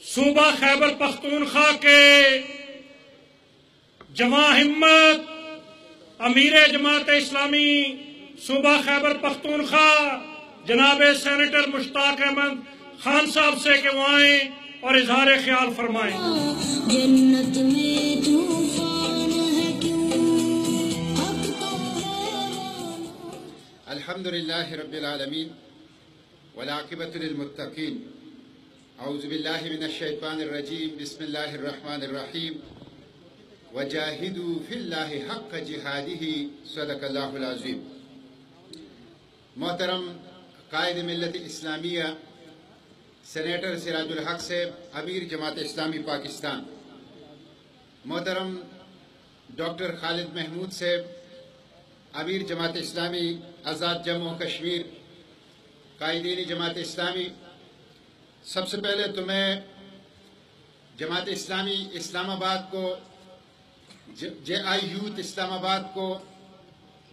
صوبہ خیبر پختونخوا کے جمع ہمت امیر جماعت اسلامی صوبہ خیبر پختونخوا جناب سینیٹر مشتاق احمد خان صاحب سے کہ وہ آئیں اور اظہار خیال فرمائیں۔ جنت میں طوفان ہے کیوں؟ حق تو ہے الحمد لله رب العالمين والعاقبة للمتقين أعوذ بالله من الشيطان الرجيم بسم الله الرحمن الرحيم وجاهدوا في الله حق جهاده صدق الله العظيم محترم، قائد ملت اسلامیہ سینیٹر سراج الحق صاحب، امیر جماعت اسلامی پاکستان. محترم، ڈاکٹر خالد محمود صاحب، امیر جماعت اسلامی، آزاد جموں کشمیر، قائدین جماعت اسلامی سب سے پہلے تو میں جماعت اسلامی اسلام آباد کو، جے آئی یوتھ اسلام آباد کو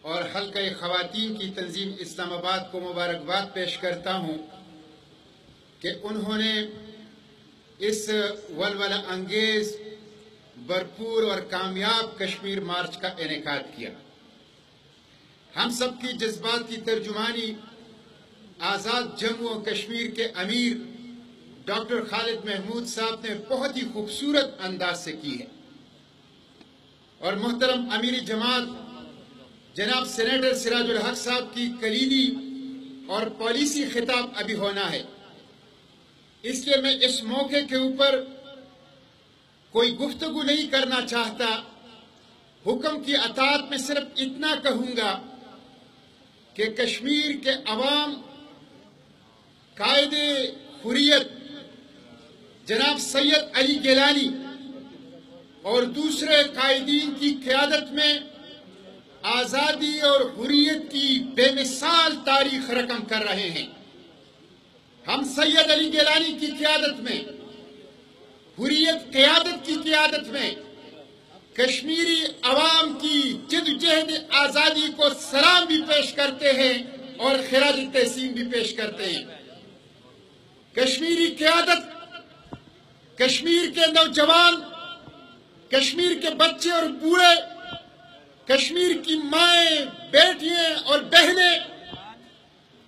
اور حلقہ خواتین کی تنظیم اسلام آباد کو مبارکباد پیش کرتا ہوں کہ انہوں نے اس ولولہ انگیز بھرپور اور کامیاب کشمیر مارچ کا انعقاد کیا۔ ہم سب کی جذبات کی ترجمانی آزاد جموں و کشمیر کے امیر ڈاکٹر خالد محمود صاحب نے بہت ہی خوبصورت انداز سے کی ہے۔ اور محترم امیر جماعت، جناب سینیٹر سراج الحق صاحب کی کلیدی اور پالیسی خطاب ابھی ہونا ہے۔ اس لیے میں اس موقع کے اوپر کوئی گفتگو نہیں کرنا چاہتا۔ حکم کی اطاعت میں صرف اتنا کہوں گا کہ کشمیر کے عوام، قائد حریت جناب سید علی گیلانی اور دوسرے قائدین کی قیادت میں آزادی اور حریت کی بے مثال تاریخ رقم کر رہے ہیں۔ ہم سید علی گیلانی کی قیادت میں، حریت قیادت کی قیادت میں، کشمیری عوام کی جد جہد آزادی کو سلام بھی پیش کرتے ہیں اور خراج تحسین بھی پیش کرتے ہیں۔ کشمیری قیادت کشمیر کے نوجوان، کشمیر کے بچے اور بوڑھے، کشمیر کی مائیں، بیٹیاں اور بہنیں،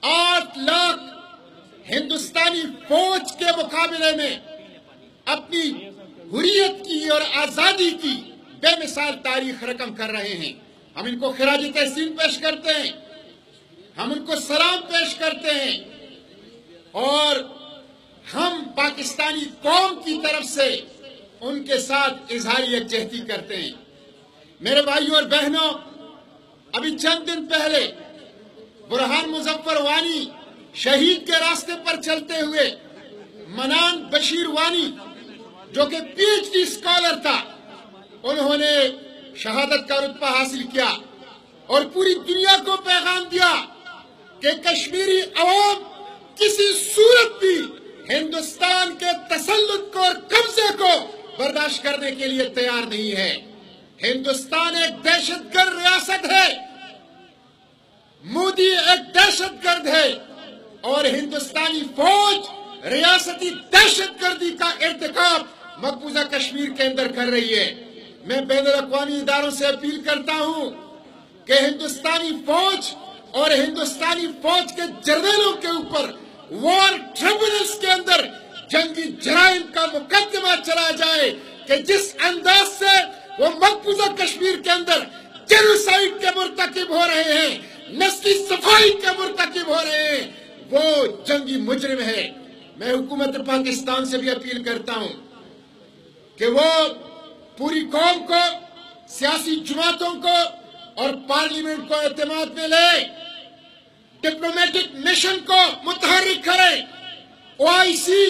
آٹھ لاکھ ہندوستانی فوج کے مقابلے میں اپنی حریت کی اور آزادی کی بے مثال تاریخ رقم کر رہے ہیں۔ ہم ان کو خراج تحسین پیش کرتے ہیں، ہم ان کو سلام پیش کرتے ہیں اور پاکستانی قوم کی طرف سے ان کے ساتھ اظہار یکجہتی کرتے ہیں۔ میرے بھائیوں اور بہنوں، ابھی چند دن پہلے برہان مظفر وانی شہید کے راستے پر چلتے ہوئے منان بشیر وانی، جو کہ پی ایچ ڈی اسکالر تھا، انہوں نے شہادت کا رتبہ حاصل کیا اور پوری دنیا کو پیغام دیا کہ کشمیری عوام کسی صورت بھی ہندوستان کے تسلط کو اور قبضے کو برداشت کرنے کے لیے تیار نہیں ہے۔ ہندوستان ایک دہشت گرد ریاست ہے۔ مودی ایک دہشت گرد ہے۔ اور ہندوستانی فوج ریاستی دہشت گردی کا ارتکاب مقبوضہ کشمیر کے اندر کر رہی ہے۔ میں بین الاقوامی اداروں سے اپیل کرتا ہوں کہ ہندوستانی فوج اور ہندوستانی فوج کے جرنیلوں کے اوپر وار ٹریبونلز کے اندر جنگی جرائم کا مقدمہ چلا جائے کہ جس انداز سے وہ مقبوضہ کشمیر کے اندر جنوسائیڈ کے مرتکب ہو رہے ہیں، نسلی صفائی کے مرتکب ہو رہے ہیں، وہ جنگی مجرم ہے میں حکومت پاکستان سے بھی اپیل کرتا ہوں کہ وہ پوری قوم کو، سیاسی جماعتوں کو اور پارلیمنٹ کو اعتماد میں لے۔ ڈپلومیٹک مشن کو متحرک کرے۔ او آئی سی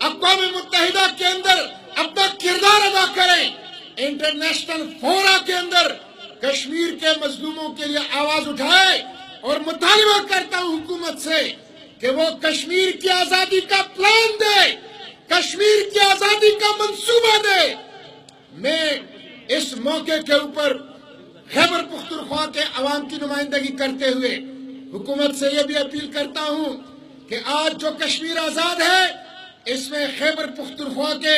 اقوام متحدہ کے اندر اپنا کردار ادا کریں انٹرنیشنل فوراً کے اندر کشمیر کے مظلوموں کے لیے آواز اٹھائے اور مطالبہ کرتا ہوں حکومت سے کہ وہ کشمیر کی آزادی کا پلان دے، کشمیر کی آزادی کا منصوبہ دے۔ میں اس موقع کے اوپر خیبر پختونخوا کے عوام کی نمائندگی کرتے ہوئے حکومت سے یہ بھی اپیل کرتا ہوں کہ آج جو کشمیر آزاد ہے، اس میں خیبر پختونخوا کے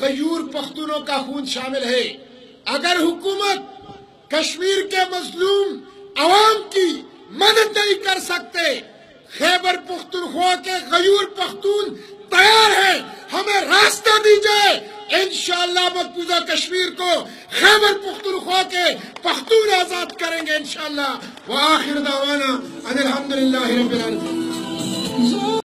غیور پختونوں کا خون شامل ہے۔ اگر حکومت کشمیر کے مظلوم عوام کی مدد نہیں کر سکتے خیبر پختونخوا کے غیور پختون تیار ہیں ہمیں راستہ دی جائے انشاءاللہ مقبوضہ کشمیر کو خیبر پختونخوا کے پختون آزاد کریں گے انشاءاللہ. وآخر دعوانا ان الحمدللہ رب العالمین.